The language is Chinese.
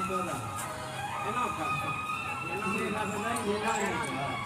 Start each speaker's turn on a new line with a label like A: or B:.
A: え、
B: なん别
A: 闹齢がデザインデ。